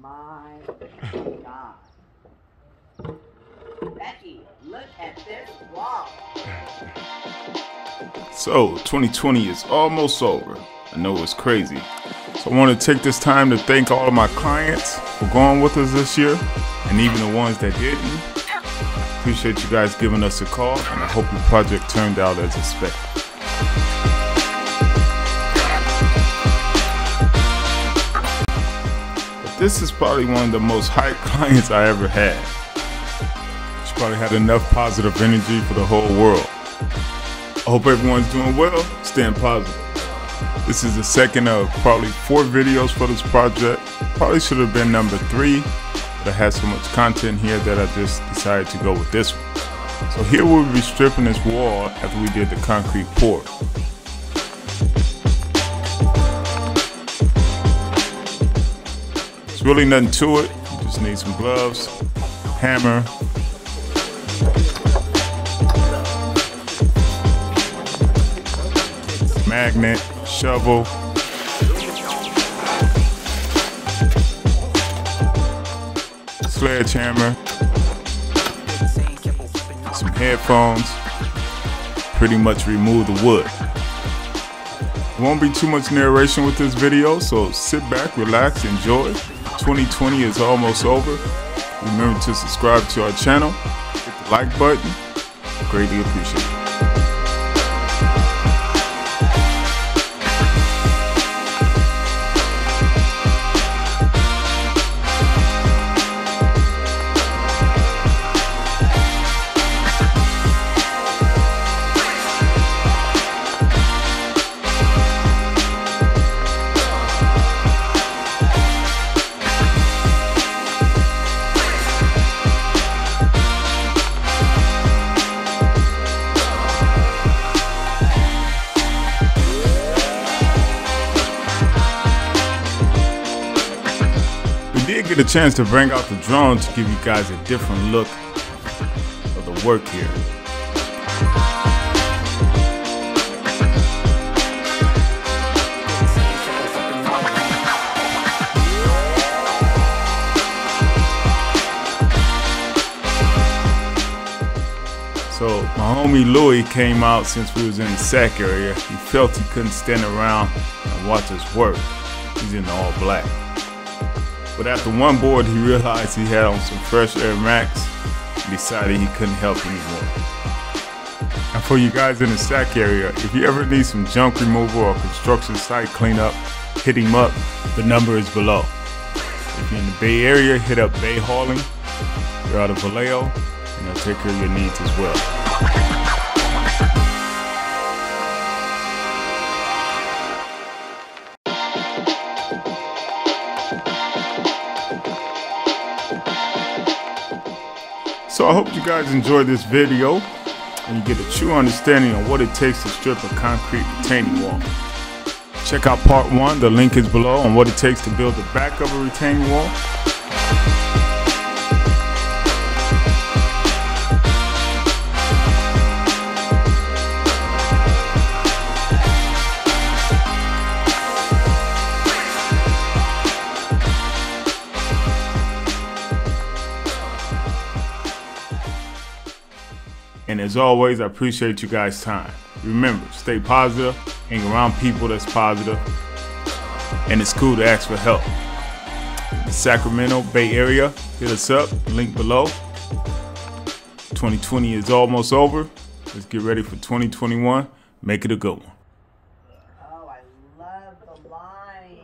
My God. Becky, look at this wall. So, 2020 is almost over. I know it's crazy. So, I want to take this time to thank all of my clients for going with us this year, and even the ones that didn't. Appreciate you guys giving us a call, and I hope your project turned out as expected. This is probably one of the most hyped clients I ever had. She probably had enough positive energy for the whole world. I hope everyone's doing well, staying positive. This is the second of probably four videos for this project. Probably should have been number three, but I had so much content here that I just decided to go with this one. So here we'll be stripping this wall after we did the concrete pour. Really nothing to it. Just need some gloves, hammer, magnet, shovel. Sledgehammer. Some headphones. Pretty much remove the wood. Won't be too much narration with this video, so sit back, relax, enjoy. 2020 is almost over. Remember to subscribe to our channel, hit the like button. Greatly appreciate it. Did get a chance to bring out the drone to give you guys a different look of the work here. So my homie Louie came out since we was in the Sac area. He felt he couldn't stand around and watch us work. He's in all black. But after one board, he realized he had on some fresh Air Max and decided he couldn't help anymore. And for you guys in the Sac area, if you ever need some junk removal or construction site cleanup, hit him up. The number is below. If you're in the Bay Area, hit up Bay Hauling. They're out of Vallejo, and they'll take care of your needs as well. So I hope you guys enjoyed this video and you get a true understanding of what it takes to strip a concrete retaining wall. Check out part one, the link is below on what it takes to build the back of a retaining wall. as always, I appreciate you guys' time. Remember, stay positive, hang around people that's positive, and it's cool to ask for help. The Sacramento Bay Area, hit us up, link below. 2020 is almost over. Let's get ready for 2021. Make it a good one. Oh, I love the line.